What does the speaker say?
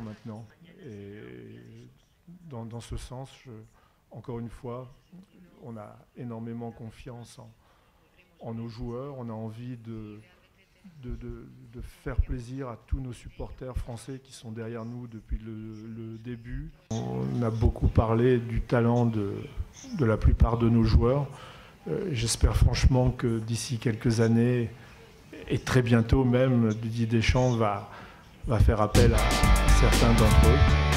maintenant. Et dans, ce sens, encore une fois, on a énormément confiance en, nos joueurs. On a envie de, faire plaisir à tous nos supporters français qui sont derrière nous depuis le, début. On a beaucoup parlé du talent de, de la plupart de nos joueurs. Euh, J'espère franchement que d'ici quelques années, et très bientôt même, Didier Deschamps va, faire appel à certains d'entre eux.